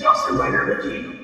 Wiki.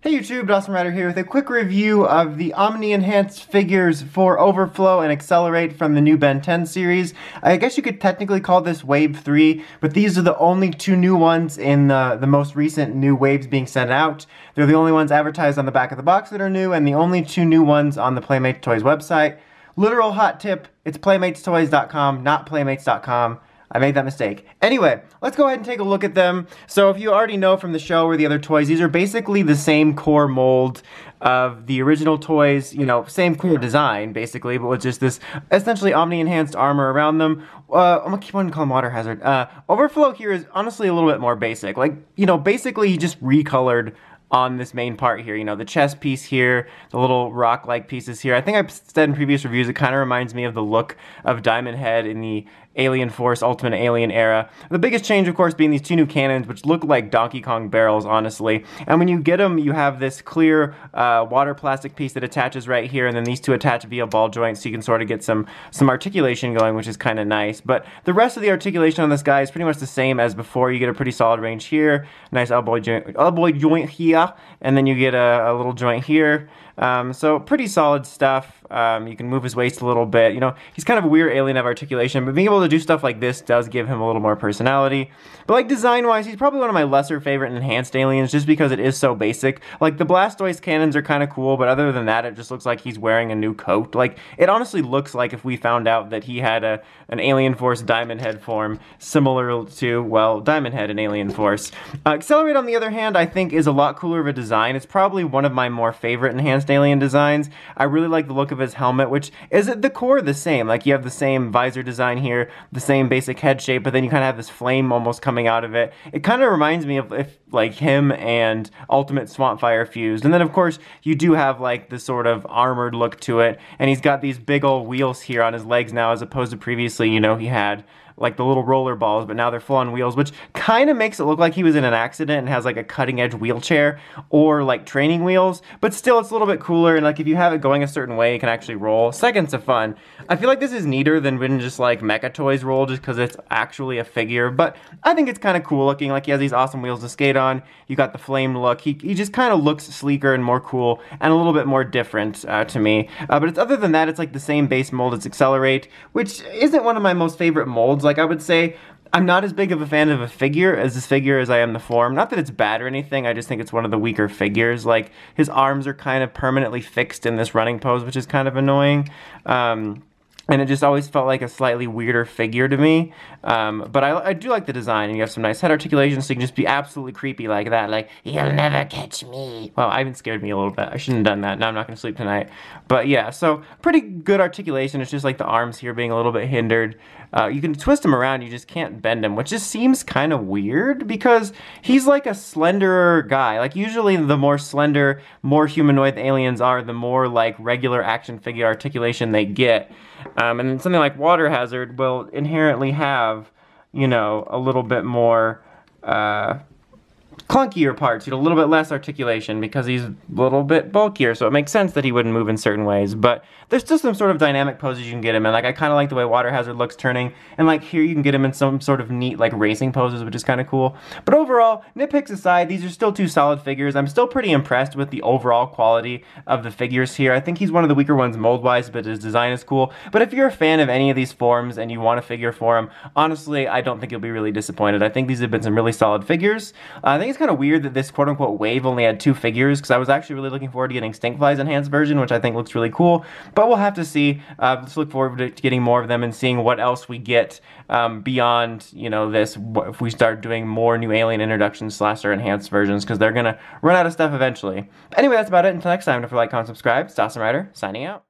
Hey YouTube, Dosm Rider here with a quick review of the Omni Enhanced figures for Overflow and XLR8 from the new Ben 10 series. I guess you could technically call this Wave 3, but these are the only two new ones in the, the most recent new waves being sent out. They're the only ones advertised on the back of the box that are new, and the only two new ones on the Playmates Toys website. Literal hot tip, it's playmatestoys.com, not playmates.com. I made that mistake. Anyway, let's go ahead and take a look at them. So if you already know from the show or the other toys, these are basically the same core mold of the original toys, you know, same core design, basically, but with just this essentially Omni-enhanced armor around them. Uh, I'm gonna keep on calling Water Hazard. Uh, Overflow here is honestly a little bit more basic. Like, you know, basically he just recolored on this main part here. You know, the chest piece here, the little rock-like pieces here. I think I've said in previous reviews, it kind of reminds me of the look of Diamondhead in the Alien Force Ultimate Alien era. The biggest change, of course, being these two new cannons, which look like Donkey Kong barrels, honestly. And when you get them, you have this clear uh, water plastic piece that attaches right here, and then these two attach via ball joints, so you can sort of get some, some articulation going, which is kind of nice. But the rest of the articulation on this guy is pretty much the same as before. You get a pretty solid range here, nice elbow joint, elbow joint here, and then you get a, a little joint here. Um, so pretty solid stuff. Um, you can move his waist a little bit. You know, he's kind of a weird alien of articulation, but being able to do stuff like this does give him a little more personality. But like design-wise, he's probably one of my lesser favorite enhanced aliens just because it is so basic. Like the Blastoise cannons are kind of cool, but other than that, it just looks like he's wearing a new coat. Like it honestly looks like if we found out that he had a an Alien Force Diamondhead form similar to, well, Diamondhead and Alien Force. Uh, XLR8, on the other hand, I think is a lot cooler of a design. It's probably one of my more favorite enhanced alien designs. I really like the look of of his helmet, which is at the core the same. Like you have the same visor design here, the same basic head shape, but then you kind of have this flame almost coming out of it. It kind of reminds me of if like him and Ultimate Swampfire fused. And then of course you do have like the sort of armored look to it, and he's got these big old wheels here on his legs now as opposed to previously, you know, he had like the little roller balls, but now they're full on wheels, which kind of makes it look like he was in an accident and has like a cutting edge wheelchair or like training wheels, but still it's a little bit cooler and like if you have it going a certain way, it can actually roll. Seconds of fun. I feel like this is neater than when just like Mecha Toys roll just because it's actually a figure, but I think it's kind of cool looking. Like he has these awesome wheels to skate on. You got the flame look. He, he just kind of looks sleeker and more cool and a little bit more different uh, to me. Uh, but it's other than that, it's like the same base mold as XLR8, which isn't one of my most favorite molds. Like I would say, I'm not as big of a fan of a figure as this figure as I am the form. Not that it's bad or anything, I just think it's one of the weaker figures. Like, his arms are kind of permanently fixed in this running pose, which is kind of annoying. Um, and it just always felt like a slightly weirder figure to me. Um, but I, I, do like the design, and you have some nice head articulation, so you can just be absolutely creepy like that, like, you'll never catch me. Well, I scared me a little bit. I shouldn't have done that. Now I'm not going to sleep tonight. But yeah, so pretty good articulation. It's just like the arms here being a little bit hindered. Uh, you can twist him around, you just can't bend him, which just seems kind of weird because he's like a slenderer guy. Like, usually the more slender, more humanoid the aliens are, the more like regular action figure articulation they get. Um, and something like Water Hazard will inherently have, you know, a little bit more uh, clunkier parts, you know, a little bit less articulation because he's a little bit bulkier, so it makes sense that he wouldn't move in certain ways. But there's still some sort of dynamic poses you can get him in. Like, I kind of like the way Water Hazard looks turning, and like here you can get him in some sort of neat, like, racing poses, which is kind of cool. But overall, nitpicks aside, these are still two solid figures. I'm still pretty impressed with the overall quality of the figures here. I think he's one of the weaker ones mold-wise, but his design is cool. But if you're a fan of any of these forms and you want a figure for him, honestly, I don't think you'll be really disappointed. I think these have been some really solid figures. Uh, I think it's kind of weird that this quote-unquote wave only had two figures because I was actually really looking forward to getting Stinkfly's enhanced version, which I think looks really cool. But we'll have to see. Uh, let's look forward to getting more of them and seeing what else we get um, beyond, you know, this. If we start doing more new alien introductions slash their enhanced versions because they're going to run out of stuff eventually. Anyway, that's about it. Until next time, don't forget to like, comment, subscribe. It's Dosm Rider, signing out.